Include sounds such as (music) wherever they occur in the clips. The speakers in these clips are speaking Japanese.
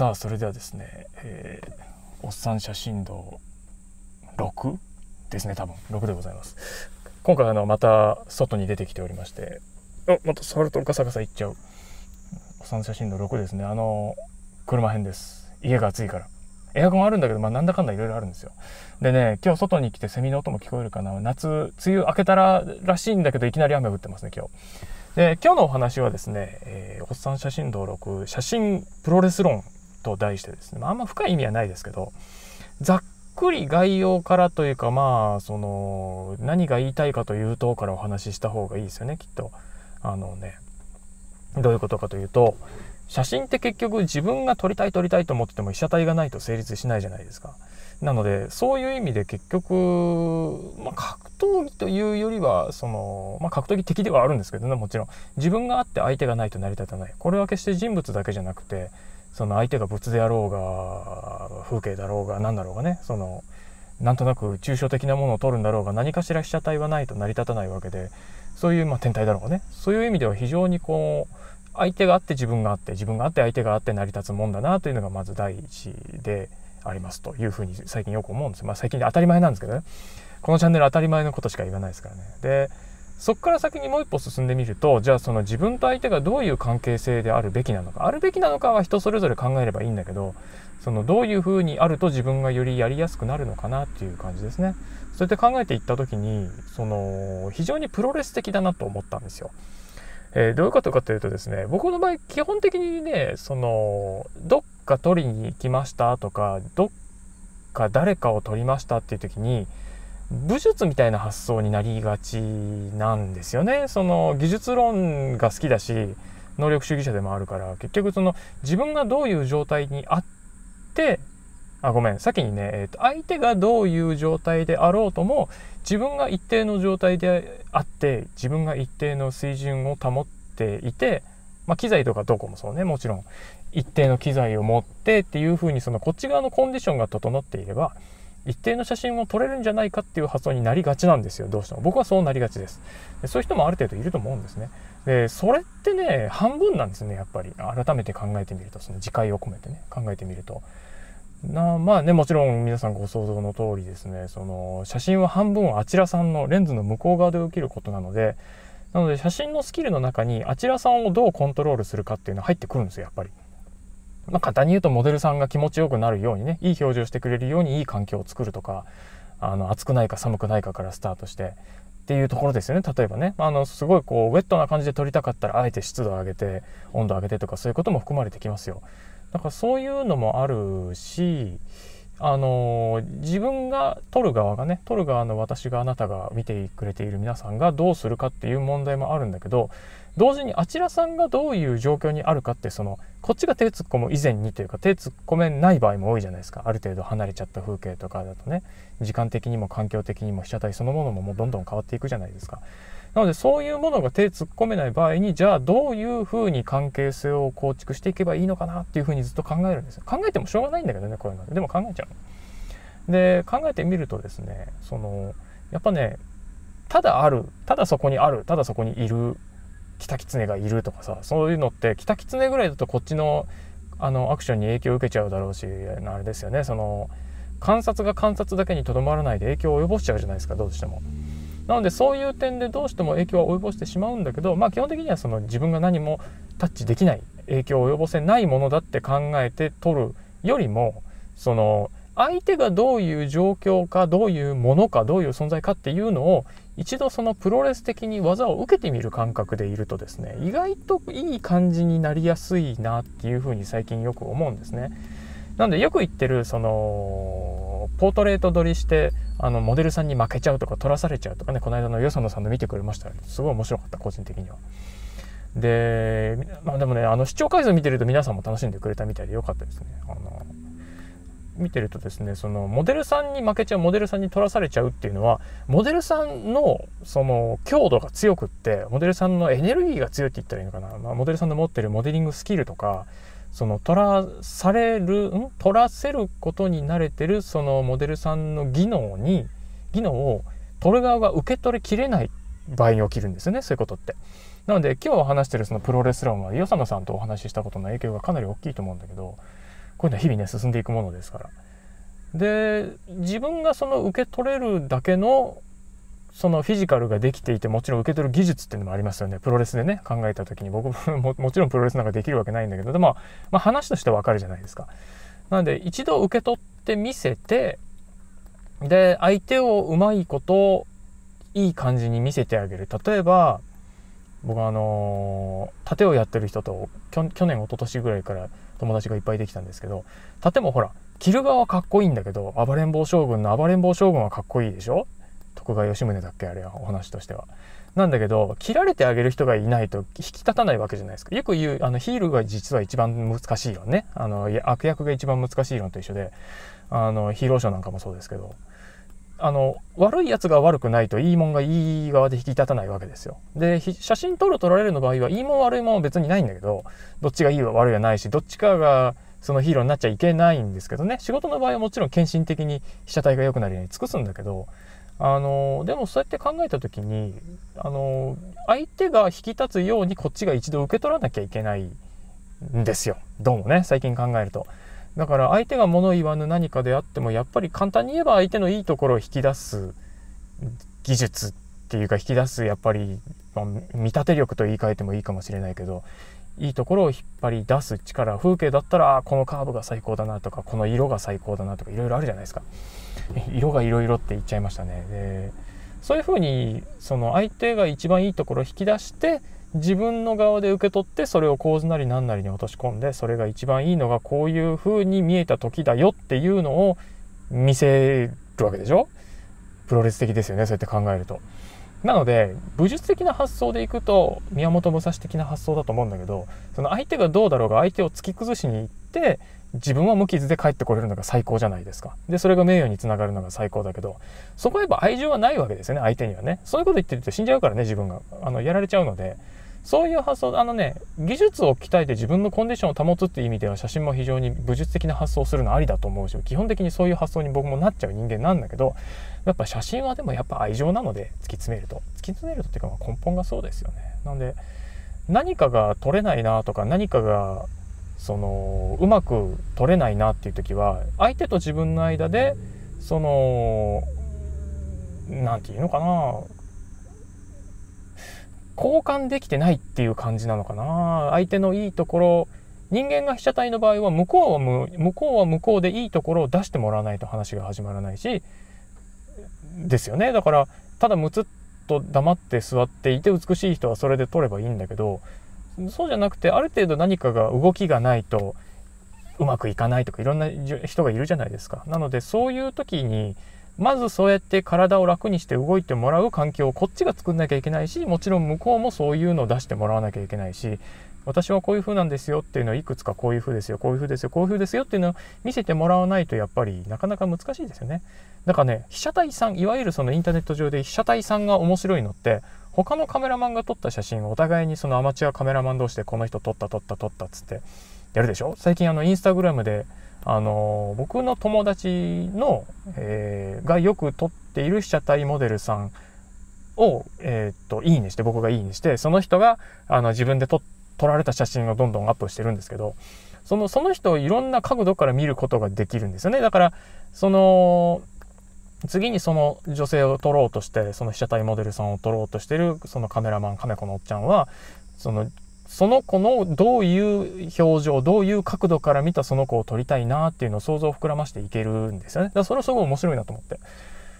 さあそれではですね、えー、おっさん写真道6ですね多分。6でございます。今回あのまた外に出てきておりまして。あまた触るとガサガサいっちゃう。おっさん写真道6ですね。あの車編です。家が暑いから。エアコンあるんだけど、まあ、なんだかんだいろいろあるんですよ。でね、今日外に来てセミの音も聞こえるかな。夏、梅雨明けたららしいんだけど、いきなり雨降ってますね、今日。で、今日のお話はですね、えー、おっさん写真登録、写真プロレス論と題してですね、まあ、あんま深い意味はないですけど、ざっくり概要からというか、まあ、その、何が言いたいかというとからお話しした方がいいですよね、きっと。あのね、どういうことかというと、写真って結局自分が撮りたい撮りたいと思ってても被写体がないと成立しないじゃないですか。なのでそういう意味で結局、まあ、格闘技というよりはその、まあ、格闘技的ではあるんですけどねもちろん自分があって相手がないと成り立たないこれは決して人物だけじゃなくてその相手が物であろうが風景だろうが何だろうがねそのなんとなく抽象的なものを撮るんだろうが何かしら被写体はないと成り立たないわけでそういうまあ天体だろうがねそういう意味では非常にこう相手があって自分があって自分があって相手があって成り立つもんだなというのがまず第一でありますというふうに最近よく思うんです。まあ最近当たり前なんですけどね。このチャンネル当たり前のことしか言わないですからね。で、そこから先にもう一歩進んでみると、じゃあその自分と相手がどういう関係性であるべきなのか、あるべきなのかは人それぞれ考えればいいんだけど、そのどういうふうにあると自分がよりやりやすくなるのかなっていう感じですね。そうやって考えていった時に、その非常にプロレス的だなと思ったんですよ。えー、どういうことかというとですね、僕の場合、基本的にね、その、どっか取りに行きましたとか、どっか誰かを取りましたっていう時に、武術みたいな発想になりがちなんですよね。その技術論が好きだし、能力主義者でもあるから、結局その自分がどういう状態にあって、あ、ごめん、先にね、えー、と相手がどういう状態であろうとも、自分が一定の状態であって自分が一定の水準を保っていて、まあ、機材とかどこもそうねもちろん一定の機材を持ってっていうふうにそのこっち側のコンディションが整っていれば一定の写真を撮れるんじゃないかっていう発想になりがちなんですよ。どうしても。僕はそうなりがちです。でそういう人もある程度いると思うんですね。でそれってね半分なんですねやっぱり。改めて考えてみると。その自戒を込めてね考えてみると。なまあねもちろん皆さんご想像の通りですね。その写真は半分はあちらさんのレンズの向こう側で受けることなのでなので写真のスキルの中にあちらさんをどうコントロールするかっていうのは入ってくるんですよやっぱり。まあ、簡単に言うとモデルさんが気持ちよくなるようにねいい表情してくれるようにいい環境を作るとかあの暑くないか寒くないかからスタートしてっていうところですよね例えばねあのすごいこうウェットな感じで撮りたかったらあえて湿度を上げて温度を上げてとかそういうことも含まれてきますよ。だからそういうのもあるしあの自分が撮る側がね撮る側の私があなたが見てくれている皆さんがどうするかっていう問題もあるんだけど同時にあちらさんがどういう状況にあるかってそのこっちが手突っ込む以前にというか手突っ込めない場合も多いじゃないですか。ある程度離れちゃった風景とかだとね時間的にも環境的にも被写体そのものももうどんどん変わっていくじゃないですか。なのでそういうものが手突っ込めない場合にじゃあどういうふうに関係性を構築していけばいいのかなっていうふうにずっと考えるんですよ。考えてもしょうがないんだけどねこういうのでも考えちゃうで考えてみるとですねそのやっぱねただあるただそこにあるただそこにいるキタキツネがいるとかさそういうのってキタキツネぐらいだとこっちのあのアクションに影響を受けちゃうだろうしあれですよねその観察が観察だけにとどまらないで影響を及ぼしちゃうじゃないですかどうしても。なのでそういう点でどうしても影響を及ぼしてしまうんだけどまあ基本的にはその自分が何もタッチできない影響を及ぼせないものだって考えて取るよりもその相手がどういう状況かどういうものかどういう存在かっていうのを一度そのプロレス的に技を受けてみる感覚でいるとですね意外といい感じになりやすいなっていうふうに最近よく思うんですね。なんでよく言ってるそのポートレート撮りしてあのモデルさんに負けちゃうとか撮らされちゃうとかねこの間のよそのさんの見てくれましたすごい面白かった個人的には。で、まあ、でもねあの視聴回数見てると皆さんも楽しんでくれたみたいでよかったですね。あの見てるとですねそのモデルさんに負けちゃうモデルさんに取らされちゃうっていうのはモデルさんのその強度が強くってモデルさんのエネルギーが強いって言ったらいいのかな、まあ、モデルさんの持ってるモデリングスキルとかその取らされるん？取らせることに慣れてるそのモデルさんの技能に技能を取る側が受け取りきれない場合に起きるんですよねそういうことって。なので今日話してるそのプロレス論は与謝野さんとお話ししたことの影響がかなり大きいと思うんだけどこういうのは日々ね進んでいくものですから。で自分がその受け取れるだけのそのフィジカルができていてもちろん受け取る技術っていうのもありますよねプロレスでね考えた時に僕も (laughs) もちろんプロレスなんかできるわけないんだけどでも、まあ、話としてわかるじゃないですか。なので一度受け取ってみせてで相手をうまいこといい感じに見せてあげる例えば僕はあの盾をやってる人と去年一昨年ぐらいから友達がいっぱいできたんですけど盾もほら着る側はかっこいいんだけど暴れん坊将軍の暴れん坊将軍はかっこいいでしょ？徳川吉宗だっけあれはお話としては。なんだけど切られてあげる人がいないと引き立たないわけじゃないですか。よく言うあのヒールが実は一番難しい論ね。あの悪役が一番難しい論と一緒であのヒーローショーなんかもそうですけど。あの悪いやつが悪くないといいもんがいい側で引き立たないわけですよ。で写真撮る撮られるの場合はいいもん悪いもんは別にないんだけどどっちがいい悪いはないしどっちかがそのヒーローになっちゃいけないんですけどね仕事の場合はもちろん献身的に被写体が良くなるように尽くすんだけどあのでもそうやって考えた時にあの相手が引き立つようにこっちが一度受け取らなきゃいけないんですよどうもね最近考えると。だから相手が物言わぬ何かであってもやっぱり簡単に言えば相手のいいところを引き出す技術っていうか引き出すやっぱり、まあ、見立て力と言い換えてもいいかもしれないけどいいところを引っ張り出す力風景だったらこのカーブが最高だなとかこの色が最高だなとかいろいろあるじゃないですか。(laughs) 色がいろいろって言っちゃいましたね。でそういうふうにその相手が一番いいところを引き出して自分の側で受け取ってそれを構図なり何なりに落とし込んでそれが一番いいのがこういうふうに見えた時だよっていうのを見せるわけでしょ？プロレス的ですよねそうやって考えると。なので武術的な発想でいくと宮本武蔵的な発想だと思うんだけどその相手がどうだろうが相手を突き崩しに行って自分は無傷で帰ってこれるのが最高じゃないですか。でそれが名誉につながるのが最高だけどそこはやっぱ愛情はないわけですよね相手にはね。そういうこと言ってると死んじゃうからね自分が。あのやられちゃうので。そういう発想あのね技術を鍛えて自分のコンディションを保つっていう意味では写真も非常に武術的な発想をするのありだと思うし基本的にそういう発想に僕もなっちゃう人間なんだけどやっぱ写真はでもやっぱ愛情なので突き詰めると突き詰めるとっていうかま根本がそうですよね。なんで何かが取れないなとか何かがそのうまく取れないなっていう時は相手と自分の間でその何て言うのかな交換できてないっていう感じなのかな相手のいいところ人間が被写体の場合は向こうは向こうは向こうでいいところを出してもらわないと話が始まらないしですよねだからただむつっと黙って座っていて美しい人はそれで撮ればいいんだけどそうじゃなくてある程度何かが動きがないとうまくいかないとかいろんな人がいるじゃないですか。なのでそういう時にまずそうやって体を楽にして動いてもらう環境をこっちが作んなきゃいけないしもちろん向こうもそういうのを出してもらわなきゃいけないし私はこういう風なんですよっていうのをいくつかこういう風ですよこういう風ですよこういう風ですよっていうのを見せてもらわないとやっぱりなかなか難しいですよね。だからね被写体さんいわゆるそのインターネット上で被写体さんが面白いのって他のカメラマンが撮った写真をお互いにそのアマチュアカメラマン同士でこの人撮った撮った撮ったっつってやるでしょ？最近あのインスタグラムであの僕の友達の、えー、がよく撮っている被写体モデルさんを、えー、っといいねして僕がいいねしてその人があの自分で撮られた写真をどんどんアップしてるんですけどそのその人をいろんな角度から見ることができるんですよね。だからその次にその女性を撮ろうとしてその被写体モデルさんを撮ろうとしてるそのカメラマンカメコのおっちゃんはそのその子のどういう表情どういう角度から見たその子を撮りたいなっていうのを想像を膨らましていけるんですよね。だからそれはすごい面白いなと思って。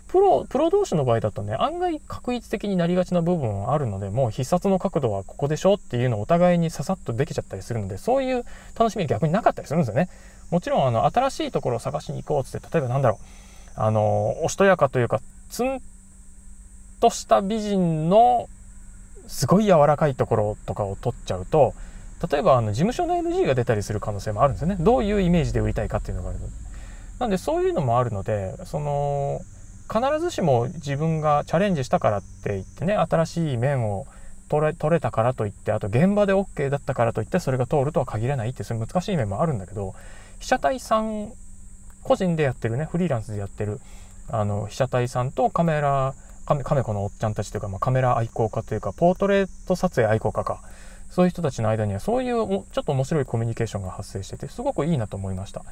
プロプロ同士の場合だとね案外確率的になりがちな部分はあるのでもう必殺の角度はここでしょっていうのをお互いにささっとできちゃったりするのでそういう楽しみは逆になかったりするんですよね。もちろんあの新しいところを探しに行こうっつって例えばなんだろう。あのおしとやかというかツンとした美人のすごい柔らかいところとかを取っちゃうと例えばあの事務所の NG が出たりする可能性もあるんですよね。どういうイメージで売りたいかっていうのがあるの。でなんでそういうのもあるのでその必ずしも自分がチャレンジしたからって言ってね新しい面を取れ取れたからといってあと現場で OK だったからといってそれが通るとは限らないってそういう難しい面もあるんだけど被写体さん個人でやってるねフリーランスでやってるあの被写体さんとカメラカメカメコのおっちゃんたちというか、まあ、カメラ愛好家というかポートレート撮影愛好家かそういう人たちの間にはそういうちょっと面白いコミュニケーションが発生しててすごくいいなと思いました。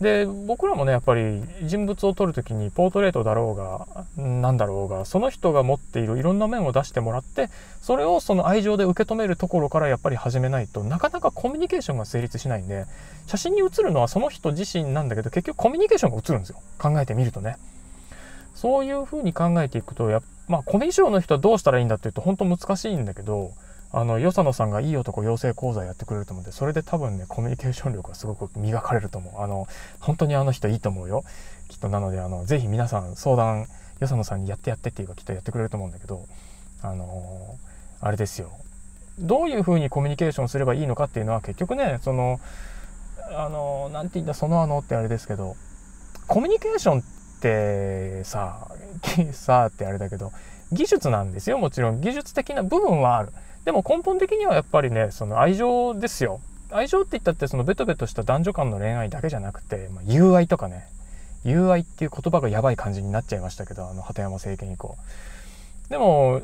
で僕らもねやっぱり人物を撮る時にポートレートだろうが何だろうがその人が持っているいろんな面を出してもらってそれをその愛情で受け止めるところからやっぱり始めないとなかなかコミュニケーションが成立しないんで写真に写るのはその人自身なんだけど結局コミュニケーションが写るんですよ考えてみるとね。そういうふうに考えていくとや、まあ、コミュ障の人はどうしたらいいんだっていうと本当難しいんだけどあの、よさのさんがいい男養成講座やってくれると思うんで、それで多分ね、コミュニケーション力がすごく磨かれると思う。あの、本当にあの人いいと思うよ。きっとなので、あの、ぜひ皆さん相談、よさのさんにやってやってっていうかきっとやってくれると思うんだけど、あのあれですよ。どういうふうにコミュニケーションすればいいのかっていうのは結局ね、その、あの、なんて言うんだ、そのあのってあれですけど、コミュニケーションってさ、さあってあれだけど、技術なんですよ。もちろん。技術的な部分はある。でも根本的にはやっぱりねその愛情ですよ。愛情って言ったってそのベトベトした男女間の恋愛だけじゃなくて、まあ、友愛とかね。友愛っていう言葉がやばい感じになっちゃいましたけどあの鳩山政権以降。でも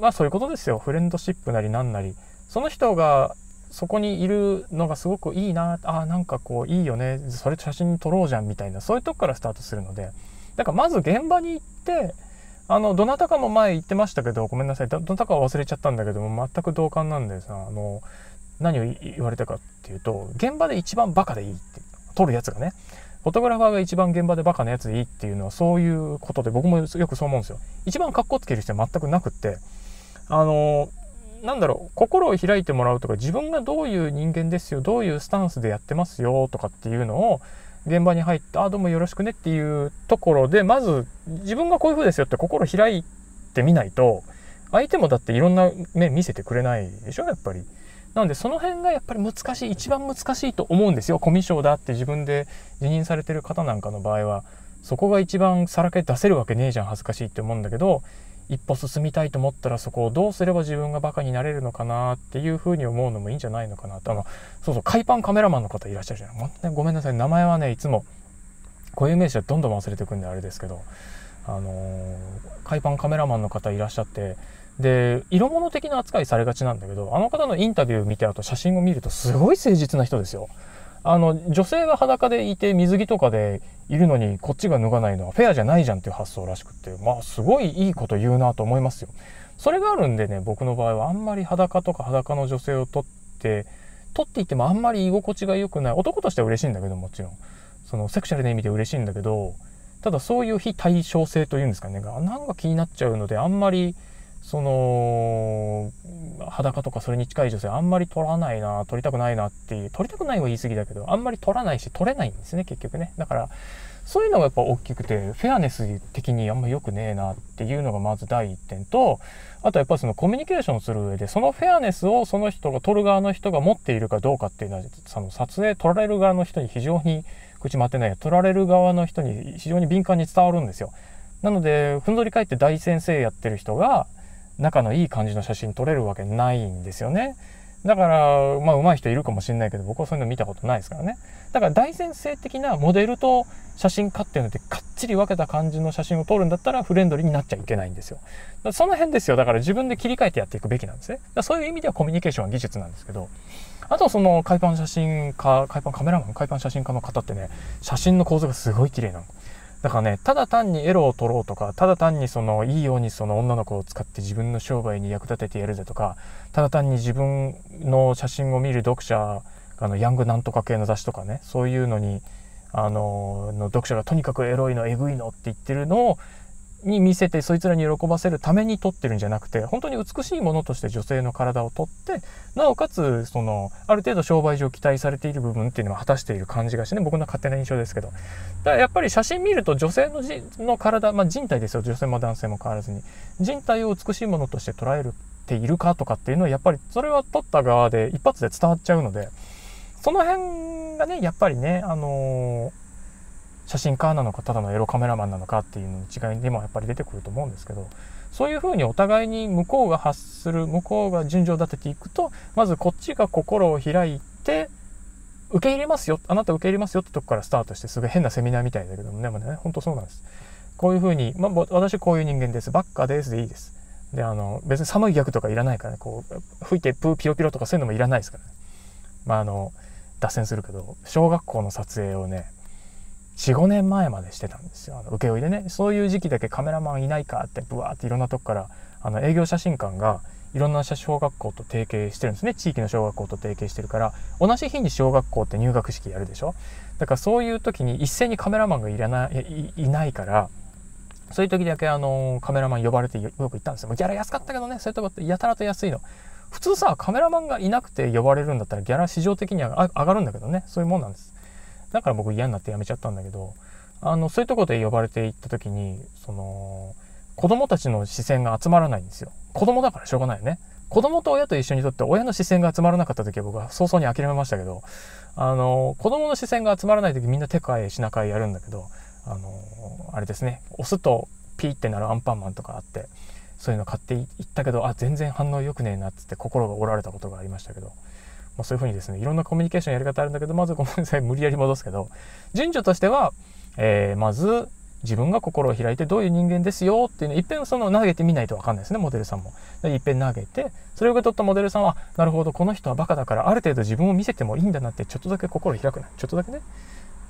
まあそういうことですよ。フレンドシップなりなんなり。その人がそこにいるのがすごくいいなあなんかこういいよね。それ写真撮ろうじゃんみたいな。そういうとこからスタートするのでだからまず現場に行ってあの、どなたかも前言ってましたけど、ごめんなさい。どなたか忘れちゃったんだけども、全く同感なんでさ、あの、何を言われたかっていうと、現場で一番バカでいいって、撮るやつがね。フォトグラファーが一番現場でバカなやつでいいっていうのはそういうことで、僕もよくそう思うんですよ。一番カッコつける人は全くなくって、あの、なんだろう、心を開いてもらうとか、自分がどういう人間ですよ、どういうスタンスでやってますよとかっていうのを、現場に入って、あ、どうもよろしくねっていうところで、まず自分がこういう風ですよって心開いてみないと、相手もだっていろんな面見せてくれないでしょ、やっぱり。なのでその辺がやっぱり難しい、一番難しいと思うんですよ。コミュ障だって自分で辞任されてる方なんかの場合は、そこが一番さらけ出せるわけねえじゃん、恥ずかしいって思うんだけど、一歩進みたいと思ったらそこをどうすれば自分がバカになれるのかなっていうふうに思うのもいいんじゃないのかなと。あの、そうそう、海パンカメラマンの方いらっしゃるじゃん。ごめんなさい、名前はね、いつも、固有名詞はどんどん忘れてくんであれですけど、あの、海パンカメラマンの方いらっしゃって、で、色物的な扱いされがちなんだけど、あの方のインタビュー見て、あと写真を見るとすごい誠実な人ですよ。あの、女性が裸でいて水着とかでいるのにこっちが脱がないのはフェアじゃないじゃんっていう発想らしくって、まあすごいいいこと言うなと思いますよ。それがあるんでね、僕の場合はあんまり裸とか裸の女性を撮って、撮っていてもあんまり居心地が良くない。男としては嬉しいんだけどもちろん。そのセクシャルな意味で嬉しいんだけど、ただそういう非対称性というんですかね、がなんか気になっちゃうので、あんまりその裸とかそれに近い女性あんまり取らないな取りたくないなっていう取りたくないは言い過ぎだけどあんまり取らないし取れないんですね結局ね。だからそういうのがやっぱ大きくてフェアネス的にあんま良くねえなっていうのがまず第一点とあとやっぱそのコミュニケーションする上でそのフェアネスをその人が撮る側の人が持っているかどうかっていうのはその撮影撮られる側の人に非常に口回ってない撮られる側の人に非常に敏感に伝わるんですよ。なのでふんぞり返って大先生やってる人が仲のいい感じの写真撮れるわけないんですよね。だから、まあ、上手い人いるかもしれないけど、僕はそういうの見たことないですからね。だから、大先生的なモデルと写真家っていうので、かっちり分けた感じの写真を撮るんだったら、フレンドリーになっちゃいけないんですよ。その辺ですよ。だから、自分で切り替えてやっていくべきなんですね。だそういう意味ではコミュニケーションは技術なんですけど、あと、その、海パン写真家、海パンカメラマン、海パン写真家の方ってね、写真の構図がすごい綺麗なの。だからね、ただ単にエロを取ろうとか、ただ単にその、いいようにその女の子を使って自分の商売に役立ててやるぜとか、ただ単に自分の写真を見る読者、あの、ヤングなんとか系の雑誌とかね、そういうのに、あの、の読者がとにかくエロいの、エグいのって言ってるのを、に見せてそいつらに喜ばせるために撮ってるんじゃなくて本当に美しいものとして女性の体を撮ってなおかつそのある程度商売上期待されている部分っていうのは果たしている感じがしてね僕の勝手な印象ですけど。だからやっぱり写真見ると女性のじの体、まあ、人体ですよ。女性も男性も変わらずに。人体を美しいものとして捉えるているかとかっていうのはやっぱりそれは撮った側で一発で伝わっちゃうので。その辺がねやっぱりねあのー写真家なのかただのエロカメラマンなのかっていうのの違いでもやっぱり出てくると思うんですけどそういうふうにお互いに向こうが発する向こうが順序を立てていくとまずこっちが心を開いて受け入れますよあなた受け入れますよってとこからスタートしてすごい変なセミナーみたいだけどもねもね本当そうなんです。こういうふうに、まあ、私こういう人間です。ばっかですでいいです。であの別に寒い逆とかいらないからね。こう吹いてプーピロピロとかそういうのもいらないですからね。まああの脱線するけど小学校の撮影をね45年前までしてたんですよ。あの請負でね。そういう時期だけカメラマンいないかってブワーっていろんなとこからあの営業写真館がいろんな小学校と提携してるんですね。地域の小学校と提携してるから同じ日に小学校って入学式やるでしょ。だからそういう時に一斉にカメラマンがいらないいないからそういう時だけあのカメラマン呼ばれてよく行ったんですよ。ギャラ安かったけどね。そういうとこってやたらと安いの。普通さカメラマンがいなくて呼ばれるんだったらギャラ市場的には上がるんだけどね。そういうもんなんです。だから僕嫌になって辞めちゃったんだけどあのそういうとこで呼ばれて行った時にその子供たちの視線が集まらないんですよ。子供だからしょうがないよね。子供と親と一緒にとって親の視線が集まらなかった時は僕は早々に諦めましたけどあの子供の視線が集まらない時みんな手替え品替えやるんだけどあのあれですね。押すとピーってなるアンパンマンとかあってそういうの買っていったけどあ全然反応良くねえなっつって心が折られたことがありましたけど、まあ、そういうふうにですねいろんなコミュニケーションやり方あるんだけどまずごめんなさい無理やり戻すけど順序としては、えー、まず自分が心を開いてどういう人間ですよっていうのをいっぺんその投げてみないと分かんないですねモデルさんも。いっぺん投げてそれを受け取ったモデルさんはなるほどこの人はバカだからある程度自分を見せてもいいんだなってちょっとだけ心を開くなちょっとだけね。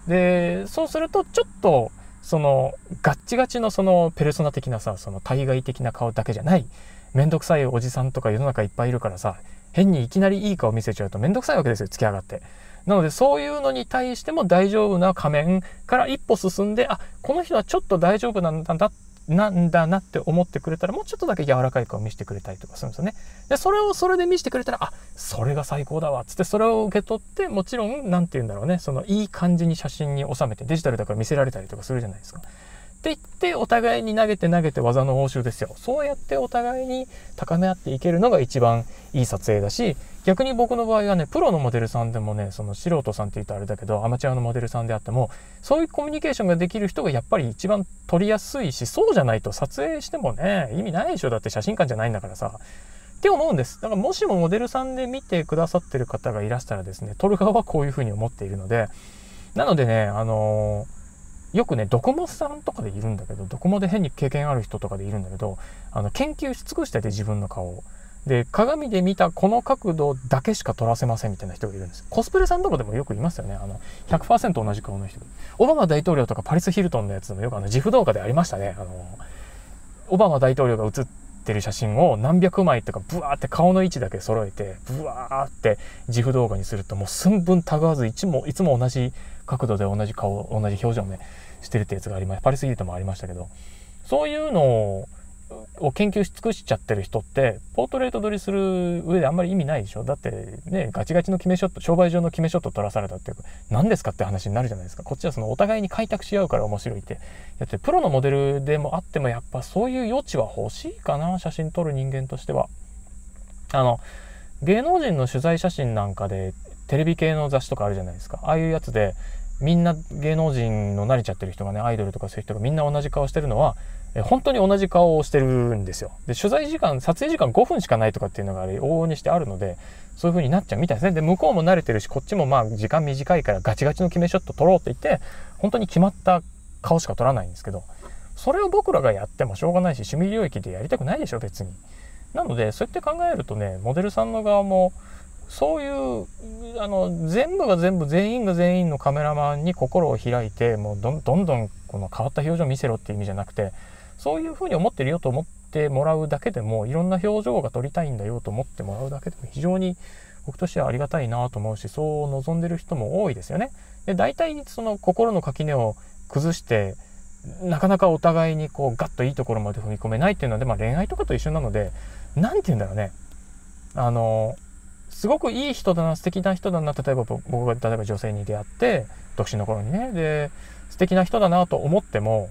でそうするとちょっとそのガッチガチのそのペルソナ的なさその対外的な顔だけじゃない面倒くさいおじさんとか世の中いっぱいいるからさ変にいきなりいい顔見せちゃうと面倒くさいわけですよ付き上がって。なのでそういうのに対しても大丈夫な仮面から一歩進んで、あ、この人はちょっと大丈夫なんだなんだなって思ってくれたらもうちょっとだけ柔らかい顔見せてくれたりとかするんですよね。で、それをそれで見せてくれたら、あ、それが最高だわ。つってそれを受け取って、もちろん、なんて言うんだろうね。そのいい感じに写真に収めてデジタルだから見せられたりとかするじゃないですか。って言ってお互いに投げて投げて技の応酬ですよ。そうやってお互いに高め合っていけるのが一番いい撮影だし、逆に僕の場合はね、プロのモデルさんでもね、その素人さんって言うとあれだけど、アマチュアのモデルさんであっても、そういうコミュニケーションができる人がやっぱり一番撮りやすいし、そうじゃないと撮影してもね、意味ないでしょ。だって写真館じゃないんだからさ。って思うんです。だからもしもモデルさんで見てくださってる方がいらしたらですね、撮る側はこういうふうに思っているので、なのでね、あのーよくね、ドコモさんとかでいるんだけど、ドコモで変に経験ある人とかでいるんだけど、あの、研究し尽くしてて自分の顔を。で、鏡で見たこの角度だけしか撮らせませんみたいな人がいるんです。コスプレさんとかでもよくいますよね。あの、100%同じ顔の人。オバマ大統領とかパリス・ヒルトンのやつでもよくあの、自負動画でありましたね。あの、オバマ大統領が写ってる写真を何百枚とかブワーって顔の位置だけ揃えて、ブワーって自負動画にするともう寸分たがわずいつも、いつも同じ角度で同じ顔、同じ表情をね、してるってやつがあります。パリスギートもありましたけど、そういうのを研究し尽くしちゃってる人って、ポートレート撮りする上であんまり意味ないでしょ？だってね、ガチガチの決めショット、商売上の決めショット撮らされたっていう何ですかって話になるじゃないですか。こっちはそのお互いに開拓し合うから面白いって。やって、プロのモデルでもあってもやっぱそういう余地は欲しいかな、写真撮る人間としては。あの、芸能人の取材写真なんかでテレビ系の雑誌とかあるじゃないですか。ああいうやつで、みんな芸能人の慣れちゃってる人がね、アイドルとかそういう人がみんな同じ顔してるのは、え本当に同じ顔をしてるんですよ。で、取材時間、撮影時間5分しかないとかっていうのが、往々にしてあるので、そういう風になっちゃうみたいですね。で、向こうも慣れてるし、こっちもまあ時間短いからガチガチの決めショット撮ろうって言って、本当に決まった顔しか撮らないんですけど、それを僕らがやってもしょうがないし、趣味領域でやりたくないでしょ、別に。なので、そうやって考えるとね、モデルさんの側も、そういうあの全部が全部全員が全員のカメラマンに心を開いてもうどんどんどんこの変わった表情を見せろっていう意味じゃなくてそういうふうに思ってるよと思ってもらうだけでもいろんな表情が撮りたいんだよと思ってもらうだけでも非常に僕としてはありがたいなと思うしそう望んでる人も多いですよね。で大体その心の垣根を崩してなかなかお互いにこうガッといいところまで踏み込めないっていうので、まあ、恋愛とかと一緒なので何て言うんだろうねあのすごくいい人だな素敵な人だな例えば僕が例えば女性に出会って独身の頃にねで素敵な人だなと思っても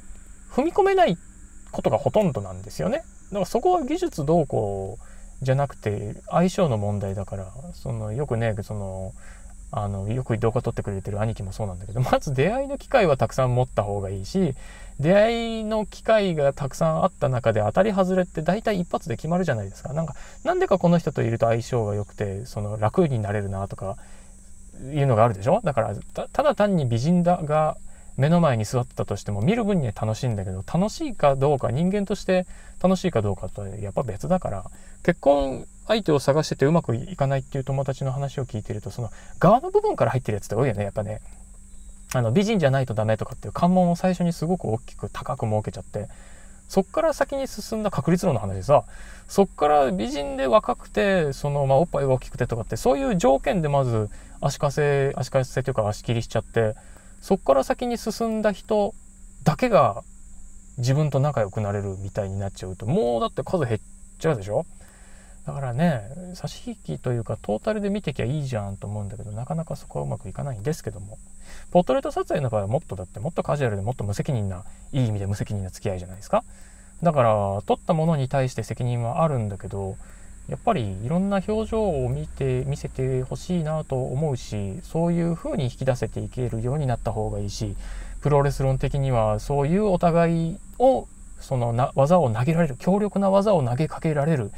踏み込めないことがほとんどなんですよね。だからそこは技術どうこうじゃなくて相性の問題だからそのよくねそのあのよく動画撮ってくれてる兄貴もそうなんだけど (laughs) まず出会いの機会はたくさん持った方がいいし出会いの機会がたくさんあった中で当たり外れって大体一発で決まるじゃないですか。なんか、なんでかこの人といると相性が良くて、その楽になれるなとかいうのがあるでしょ？だからた、だ単に美人だが目の前に座ってたとしても見る分には楽しいんだけど楽しいかどうか人間として楽しいかどうかとやっぱ別だから結婚相手を探しててうまくいかないっていう友達の話を聞いてるとその側の部分から入ってるやつって多いよねやっぱね。あの美人じゃないとダメとかっていう関門を最初にすごく大きく高く設けちゃって。そっから先に進んだ確率論の話でさそっから美人で若くてその、まあ、おっぱいが大きくてとかってそういう条件でまず足かせ足かせというか足切りしちゃってそっから先に進んだ人だけが自分と仲良くなれるみたいになっちゃうともうだって数減っちゃうでしょ？だからね差し引きというかトータルで見てきゃいいじゃんと思うんだけどなかなかそこはうまくいかないんですけども。ポートレート撮影の場合はもっとだってもっとカジュアルでもっと無責任ないい意味で無責任な付き合いじゃないですか。だから撮ったものに対して責任はあるんだけどやっぱりいろんな表情を見て見せてほしいなと思うしそういう風に引き出せていけるようになった方がいいしプロレス論的にはそういうお互いをそのな技を投げられる強力な技を投げかけられる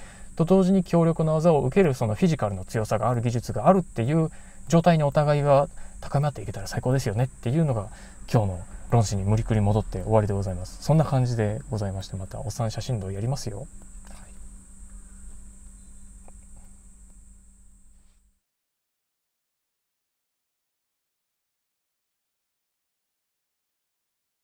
と同時に強力な技を受けるそのフィジカルの強さがある技術があるっていう状態にお互いが高め合っていけたら最高ですよねっていうのが今日の論旨に無理くり戻って終わりでございます。そんな感じでございましてまたおっさん写真道やりますよ。